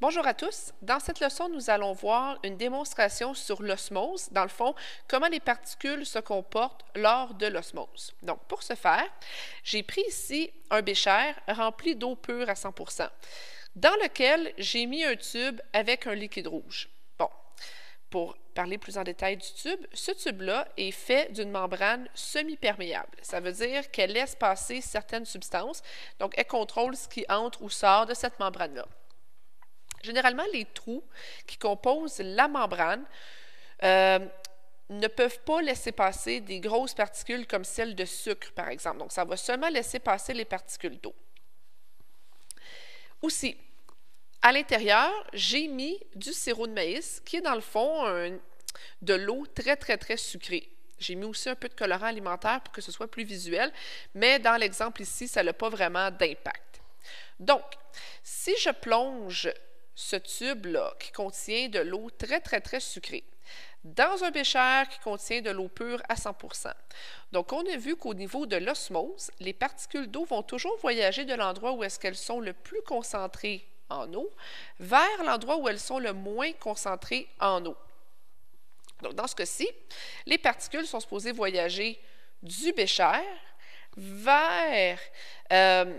Bonjour à tous. Dans cette leçon, nous allons voir une démonstration sur l'osmose, dans le fond, comment les particules se comportent lors de l'osmose. Donc, pour ce faire, j'ai pris ici un bécher rempli d'eau pure à 100% dans lequel j'ai mis un tube avec un liquide rouge. Bon, pour parler plus en détail du tube, ce tube-là est fait d'une membrane semi-perméable. Ça veut dire qu'elle laisse passer certaines substances, donc elle contrôle ce qui entre ou sort de cette membrane-là. Généralement, les trous qui composent la membrane euh, ne peuvent pas laisser passer des grosses particules comme celles de sucre, par exemple. Donc, ça va seulement laisser passer les particules d'eau. Aussi, à l'intérieur, j'ai mis du sirop de maïs, qui est dans le fond de l'eau très, très, très sucrée. J'ai mis aussi un peu de colorant alimentaire pour que ce soit plus visuel, mais dans l'exemple ici, ça n'a pas vraiment d'impact. Donc, si je plonge ce tube-là qui contient de l'eau très, très, très sucrée dans un bécher qui contient de l'eau pure à 100% Donc, on a vu qu'au niveau de l'osmose, les particules d'eau vont toujours voyager de l'endroit où est-ce qu'elles sont le plus concentrées en eau vers l'endroit où elles sont le moins concentrées en eau. Donc, dans ce cas-ci, les particules sont supposées voyager du bécher vers euh,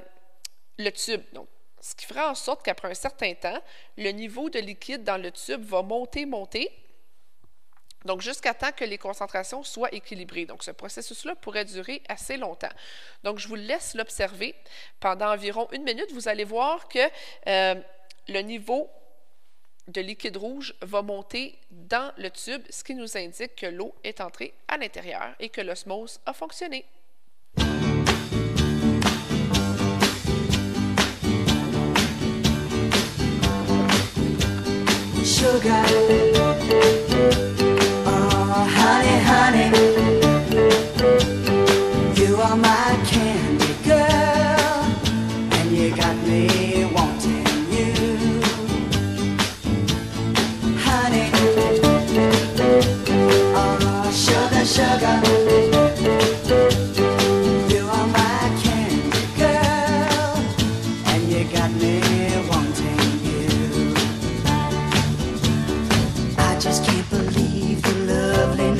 le tube. Donc, ce qui fera en sorte qu'après un certain temps, le niveau de liquide dans le tube va monter, monter, donc jusqu'à temps que les concentrations soient équilibrées. Donc ce processus-là pourrait durer assez longtemps. Donc je vous laisse l'observer pendant environ une minute. Vous allez voir que euh, le niveau de liquide rouge va monter dans le tube, ce qui nous indique que l'eau est entrée à l'intérieur et que l'osmose a fonctionné. forgot.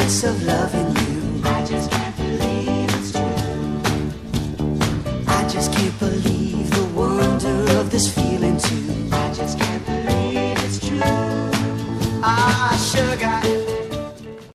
Of loving you. I just can't believe it's true. I just can't believe the wonder of this feeling too. I just can't believe it's true. Ah, sugar.